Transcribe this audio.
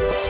Bye.